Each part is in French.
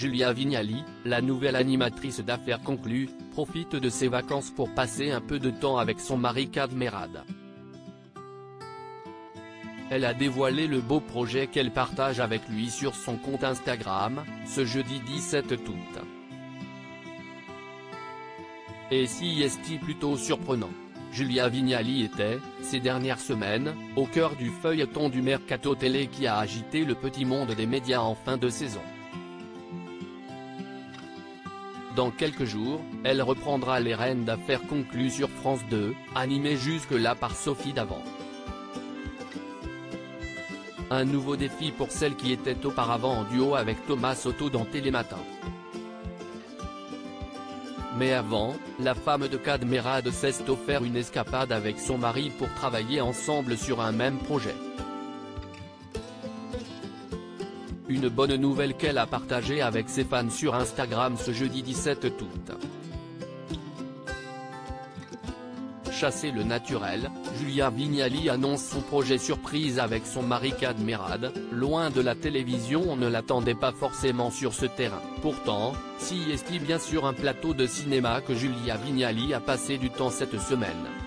Julia Vignali, la nouvelle animatrice d'affaires conclues, profite de ses vacances pour passer un peu de temps avec son mari Kad Merad. Elle a dévoilé le beau projet qu'elle partage avec lui sur son compte Instagram, ce jeudi 17 août. Et si est-il plutôt surprenant? Julia Vignali était, ces dernières semaines, au cœur du feuilleton du Mercato Télé qui a agité le petit monde des médias en fin de saison. Dans quelques jours, elle reprendra les rênes d'affaires conclues sur France 2, animée jusque-là par Sophie Davant. Un nouveau défi pour celle qui était auparavant en duo avec Thomas Soto dans Télématin. Mais avant, la femme de Cadmerade s'est offert une escapade avec son mari pour travailler ensemble sur un même projet. Une bonne nouvelle qu'elle a partagée avec ses fans sur Instagram ce jeudi 17 août. Chasser le naturel, Julia Vignali annonce son projet surprise avec son mari Cadmerade, loin de la télévision on ne l'attendait pas forcément sur ce terrain. Pourtant, si est bien sur un plateau de cinéma que Julia Vignali a passé du temps cette semaine.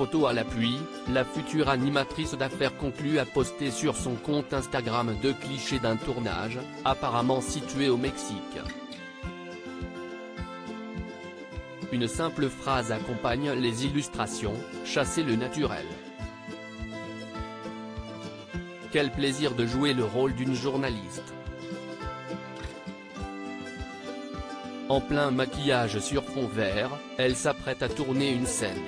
Photo à l'appui, la future animatrice d'affaires conclue a posté sur son compte Instagram deux clichés d'un tournage, apparemment situé au Mexique. Une simple phrase accompagne les illustrations, chasser le naturel. Quel plaisir de jouer le rôle d'une journaliste. En plein maquillage sur fond vert, elle s'apprête à tourner une scène.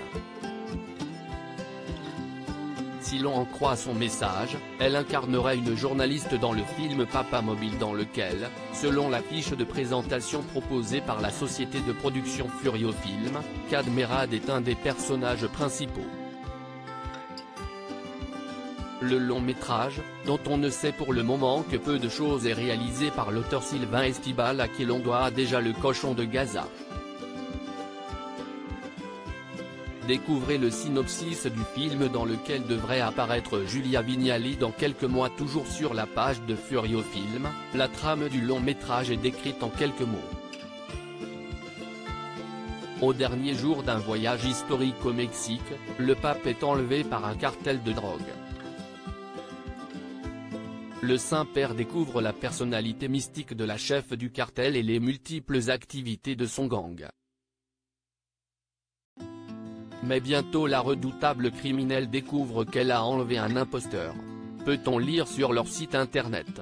Si l'on en croit son message, elle incarnerait une journaliste dans le film Papa Mobile dans lequel, selon la fiche de présentation proposée par la société de production Furio Film, Cadmerad est un des personnages principaux. Le long métrage, dont on ne sait pour le moment que peu de choses est réalisé par l'auteur Sylvain Estibal à qui l'on doit déjà le cochon de Gaza. Découvrez le synopsis du film dans lequel devrait apparaître Julia Vignali dans quelques mois toujours sur la page de Furio Film, la trame du long métrage est décrite en quelques mots. Au dernier jour d'un voyage historique au Mexique, le pape est enlevé par un cartel de drogue. Le Saint-Père découvre la personnalité mystique de la chef du cartel et les multiples activités de son gang. Mais bientôt la redoutable criminelle découvre qu'elle a enlevé un imposteur. Peut-on lire sur leur site internet?